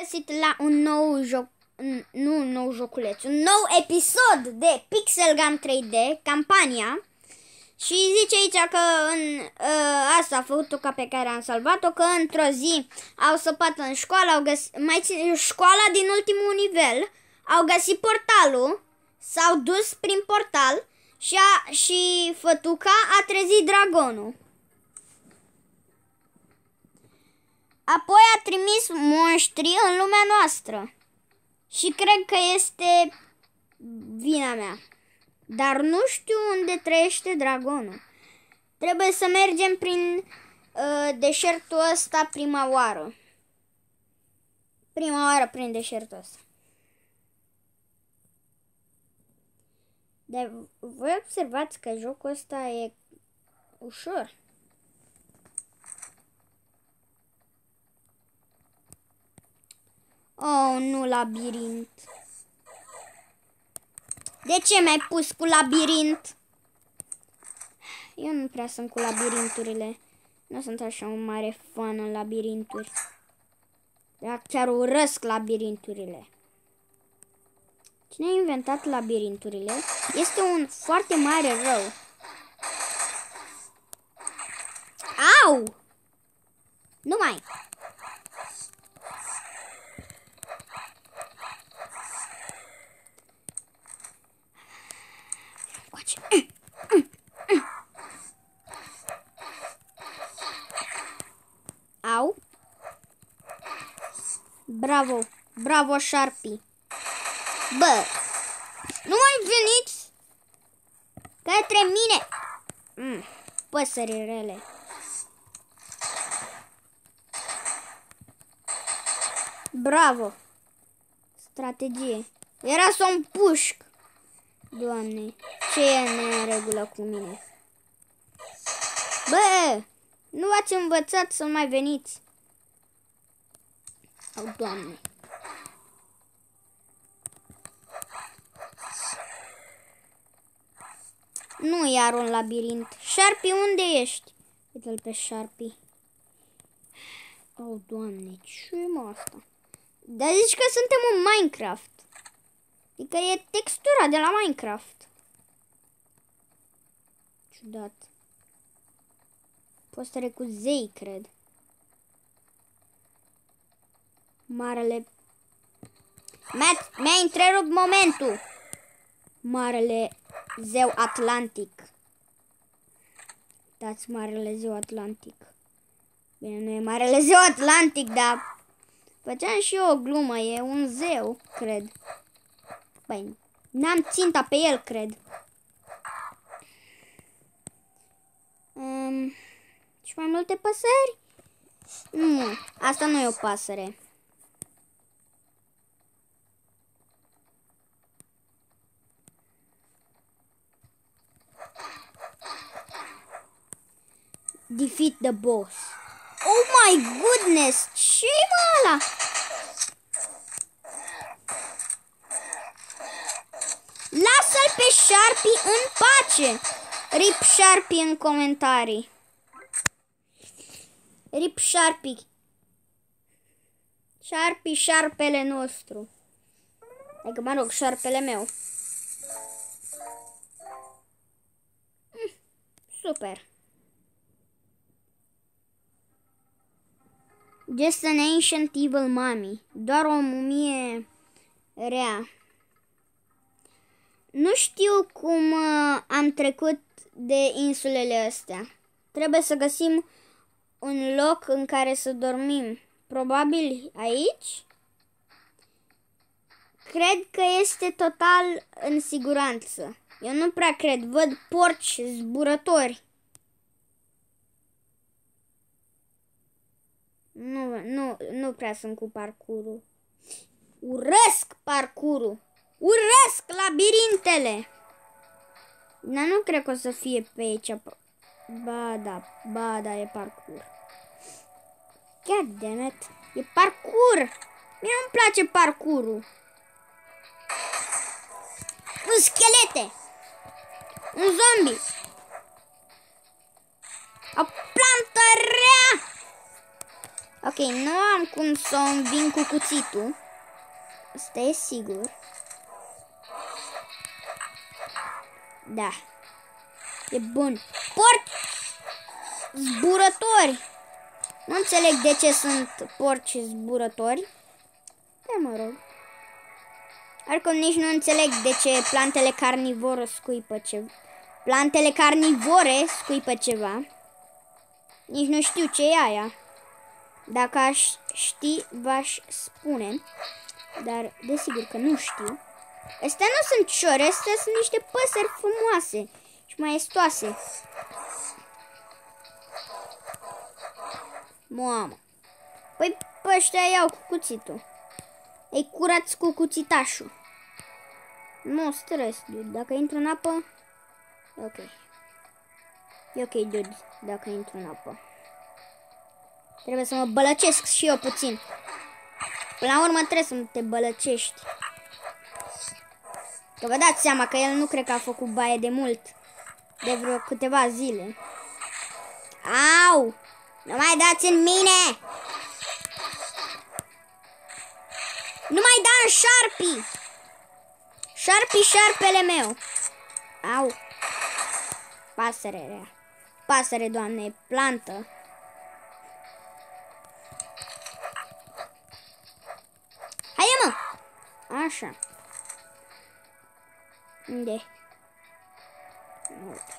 găsit la un nou joc, nu un nou joculeț, un nou episod de Pixel Gun 3D, campania. Și zice aici că în uh, asta a făcut-o ca pe care am salvat-o, că într-o zi au săpat în școală, au găsit, mai țin, școala din ultimul nivel, au găsit portalul, s-au dus prin portal și, a, și fătuca a trezit dragonul. Apoi a trimis monștri în lumea noastră. Și cred că este vina mea. Dar nu știu unde trăiește dragonul. Trebuie să mergem prin uh, deșertul ăsta prima oară. Prima oară prin deșertul ăsta. Dar voi observați că jocul ăsta e ușor. Oh, nu labirint. De ce mi-ai pus cu labirint? Eu nu prea sunt cu labirinturile. Nu sunt așa un mare fan în labirinturi. Dar chiar urăsc labirinturile. Cine a inventat labirinturile este un foarte mare rău. Au! Nu mai! Au. Bravo. Bravo, Sharpie. Bă, nu mai veniți către mine. Mm, păsări rele. Bravo. Strategie. Era să o împușc. Doamne, ce e în regulă cu mine? Bă, nu ați învățat să mai veniți. Oh, Doamne. Nu iar un labirint. Sharpie, unde ești? Uite-l pe Sharpie. Oh, Doamne, ce e mă asta? Dar zici că suntem în Minecraft. Adică e textura de la Minecraft. Ciudat. Postere cu zei, cred. Marele... Mi-a întrerupt momentul. Marele zeu atlantic. Dați marele zeu atlantic. Bine, nu e marele zeu atlantic, dar... Făceam și eu o glumă, e un zeu, cred. Băi, n-am ținta pe el, cred. Um, și mai multe păsări? Nu, asta nu e o pasăre. Defeat the boss. Oh my goodness! Ce-i mă ăla? Lasă-l pe Sharpie în pace! Rip Sharpie în comentarii. Rip Sharpie. Sharpie, șarpele nostru. Adică, mă rog, șarpele meu. Mm, super. Just an ancient evil mommy. Doar o mumie rea. Nu știu cum uh, am trecut de insulele astea. Trebuie să găsim un loc în care să dormim. Probabil aici? Cred că este total în siguranță. Eu nu prea cred. Văd porci zburători. Nu, nu, nu prea sunt cu parcurul. Urăsc parcurul. Urăsc labirintele. Dar nu cred că o să fie pe aici. Ba da, ba da, e parcur. God damn it. E parcur. Mie nu-mi place parcurul. Un schelete. Un zombie. O plantă rea. Ok, nu am cum să o înving cu cuțitul. Asta e sigur. Da. E bun. Porci zburători. Nu înțeleg de ce sunt porci zburători. Da, mă rog. Arcă nici nu înțeleg de ce plantele carnivore scuipă ceva. Plantele carnivore scuipă ceva. Nici nu știu ce e aia. Dacă aș ști, v-aș spune. Dar desigur că nu știu. Astea nu sunt ciori, astea sunt niște păsări frumoase și maestoase. Mamă. Păi pe ăștia iau cu cuțitul. Ei curați cu cuțitașul. Nu stres, dude. Dacă intru în apă... E ok. E ok, dude, dacă intru în apă. Trebuie să mă bălăcesc și eu puțin. Până la urmă trebuie să te bălăcești. Că vă dați seama că el nu cred că a făcut baie de mult. De vreo câteva zile. Au! Nu mai dați în mine! Nu mai da în șarpi! Șarpi șarpele meu! Au! Pasăre rea. Pasăre, doamne, plantă. Hai mă! Așa. Unde? Uite.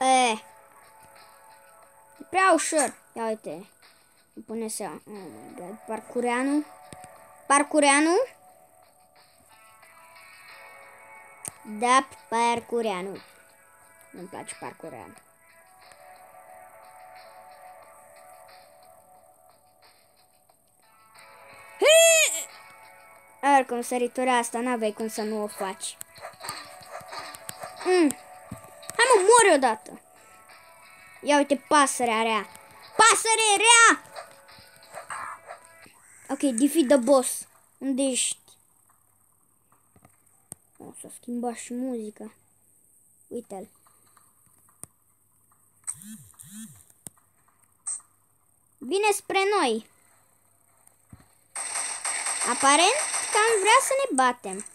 E. E prea ușor. Ia uite. Pune să... Oh my god. Parcureanu. Parcureanu. Da, parcureanu. Nu-mi place parcureanu. Oricum, săritura asta n-aveai cum să nu o faci. Mm. Hai mă, mori odată. Ia uite pasărea rea. Pasăre rea! Ok, defeat the boss. Unde ești? O să schimba și muzica. Uite-l. Vine spre noi. Aparent că am vrea să ne batem.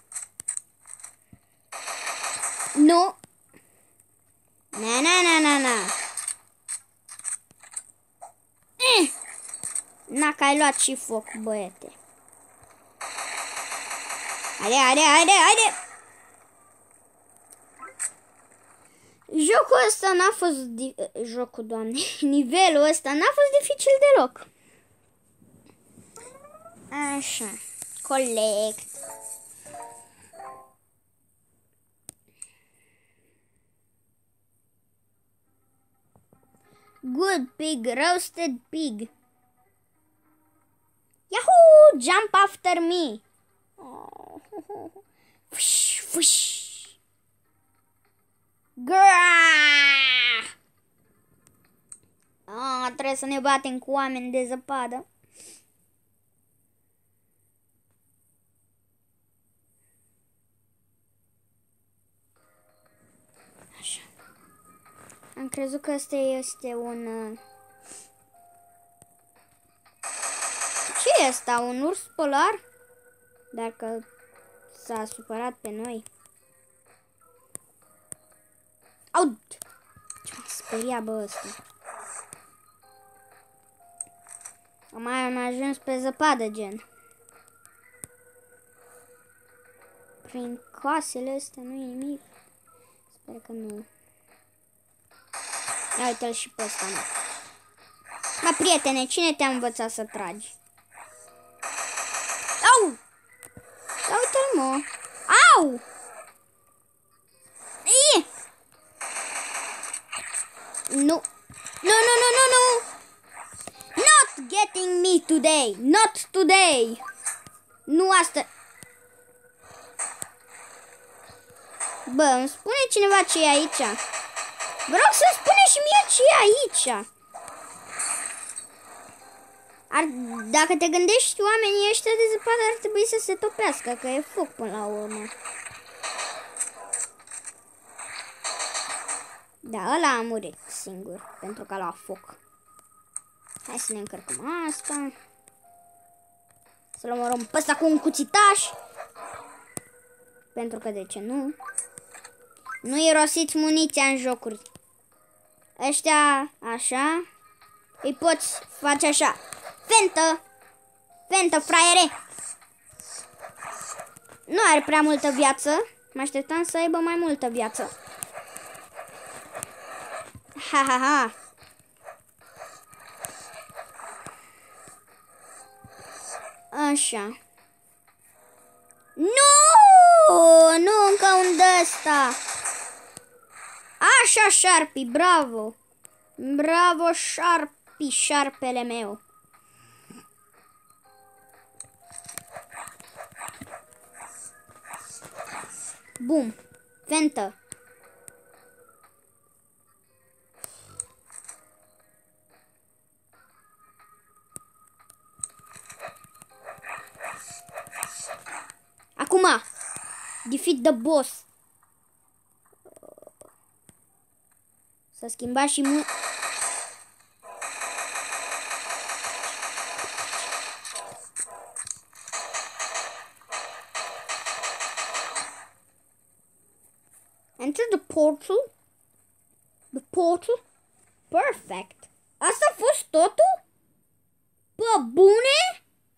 Nu. Na, na, na, na, na. Eh. Na, că ai luat și foc, băiete. Haide, haide, haide, haide! Jocul ăsta n-a fost... Jocul, doamne. Nivelul ăsta n-a fost dificil deloc. Așa. Collect. Good pig, roasted pig. Yahoo! Jump after me. Oh. Fush, fush. Grah! Ah, trebuie să ne batem cu oameni de zăpadă. Crezut că ăsta este un... Uh, ce e asta? Un urs polar? Dar că s-a supărat pe noi. Au! Ce m-a speriat, bă, ăsta. Mai am ajuns pe zăpadă, gen. Prin coasele astea nu e nimic. Sper că nu. Ia uite-l și pe ăsta, mă. Da, prietene, cine te-a învățat să tragi? Au! Ia uite-l, mă. Au! E! Nu. Nu, nu, nu, nu, nu! Not getting me today! Not today! Nu asta... Bă, îmi spune cineva ce e aici? Vreau să spune și mie ce e aici. Ar, dacă te gândești, oamenii ăștia de zăpadă ar trebui să se topească, că e foc până la urmă. Da, ăla a murit. singur, pentru că la foc. Hai să ne încărcăm asta. Să-l omorăm pe ăsta cu un cuțitaș. Pentru că de ce nu? Nu irosiți muniția în jocuri. Ăștia, așa, îi poți face așa. Fentă! Fentă, fraiere! Nu are prea multă viață. Mă așteptam să aibă mai multă viață. Ha, ha, ha. Așa. Nu! Nu încă un ăsta. Așa, șarpi, bravo. Bravo, șarpi, șarpele meu. Bum. Fentă. Acum. Defeat the boss. S-a schimbat și mu... Enter the portal. The portal. Perfect. Asta a fost totul? Pe bune?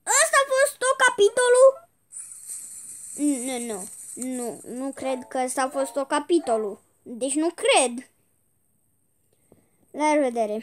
Asta a fost tot capitolul? Nu, nu, nu, nu cred că asta a fost tot capitolul. Deci nu cred. La revedere!